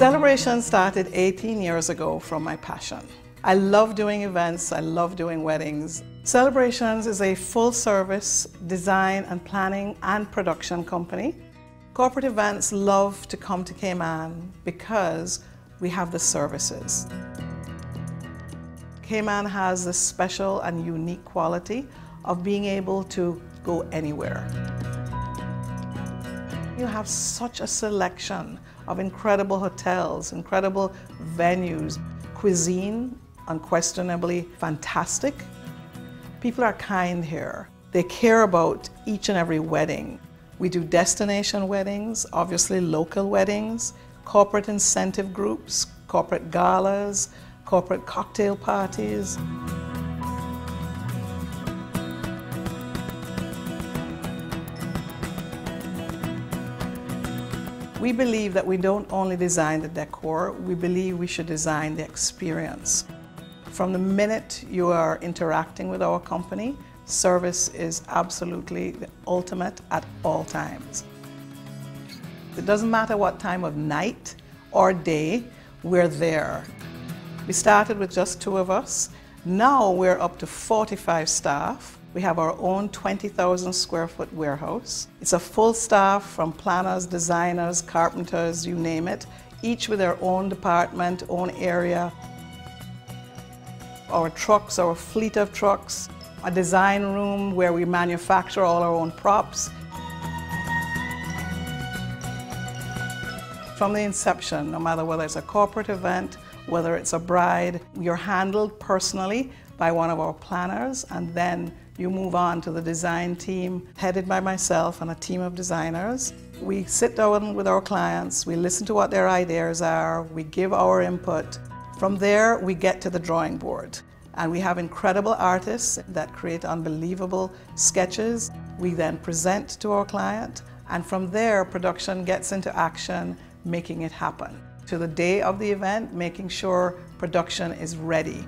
Celebration started 18 years ago from my passion. I love doing events, I love doing weddings. Celebrations is a full service design and planning and production company. Corporate events love to come to Cayman because we have the services. Cayman has the special and unique quality of being able to go anywhere. You have such a selection of incredible hotels, incredible venues, cuisine, unquestionably fantastic. People are kind here. They care about each and every wedding. We do destination weddings, obviously local weddings, corporate incentive groups, corporate galas, corporate cocktail parties. We believe that we don't only design the decor, we believe we should design the experience. From the minute you are interacting with our company, service is absolutely the ultimate at all times. It doesn't matter what time of night or day, we're there. We started with just two of us. Now we're up to 45 staff. We have our own 20,000 square foot warehouse. It's a full staff from planners, designers, carpenters, you name it, each with their own department, own area. Our trucks, our fleet of trucks, a design room where we manufacture all our own props. From the inception, no matter whether it's a corporate event, whether it's a bride, you're handled personally by one of our planners and then you move on to the design team, headed by myself and a team of designers. We sit down with our clients, we listen to what their ideas are, we give our input. From there, we get to the drawing board. And we have incredible artists that create unbelievable sketches. We then present to our client, and from there, production gets into action, making it happen. To the day of the event, making sure production is ready.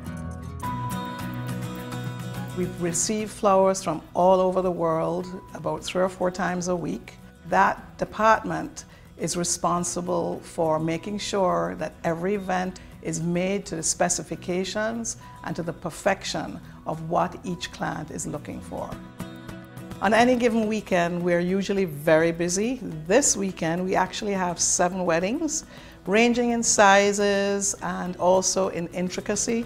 We've received flowers from all over the world about three or four times a week. That department is responsible for making sure that every event is made to the specifications and to the perfection of what each client is looking for. On any given weekend, we're usually very busy. This weekend, we actually have seven weddings, ranging in sizes and also in intricacy.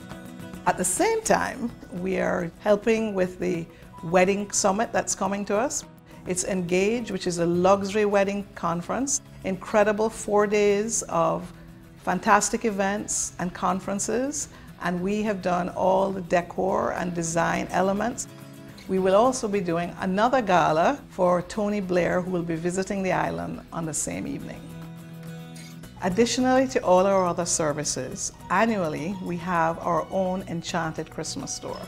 At the same time, we are helping with the wedding summit that's coming to us. It's Engage, which is a luxury wedding conference. Incredible four days of fantastic events and conferences, and we have done all the decor and design elements. We will also be doing another gala for Tony Blair, who will be visiting the island on the same evening. Additionally to all our other services, annually we have our own Enchanted Christmas store.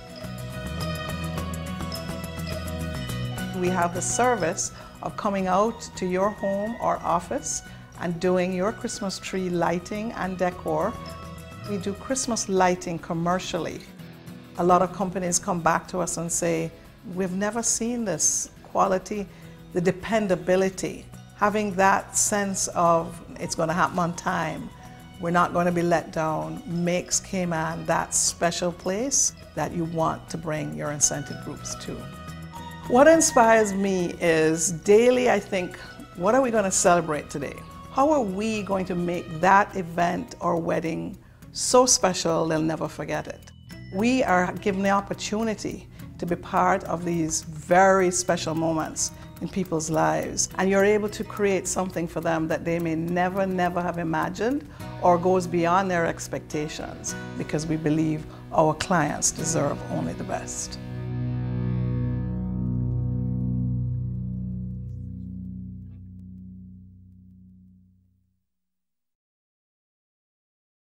We have the service of coming out to your home or office and doing your Christmas tree lighting and decor. We do Christmas lighting commercially. A lot of companies come back to us and say, we've never seen this quality, the dependability having that sense of it's going to happen on time, we're not going to be let down, makes Cayman that special place that you want to bring your incentive groups to. What inspires me is daily I think, what are we going to celebrate today? How are we going to make that event or wedding so special they'll never forget it? We are given the opportunity to be part of these very special moments in people's lives. And you're able to create something for them that they may never, never have imagined or goes beyond their expectations because we believe our clients deserve only the best.